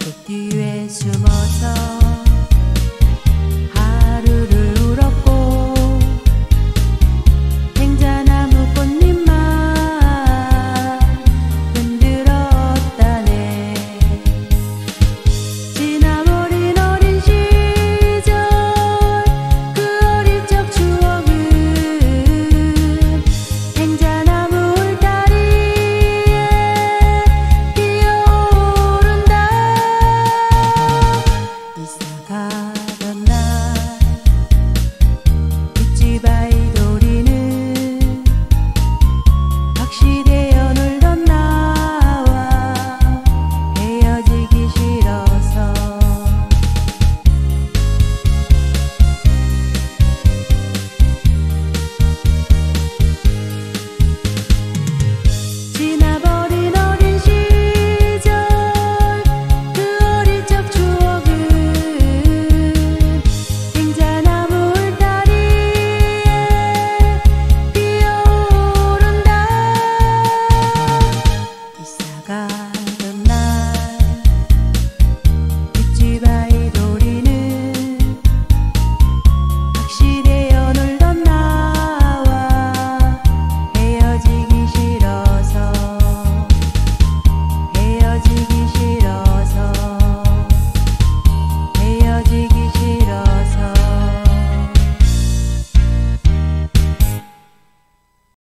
時へ諸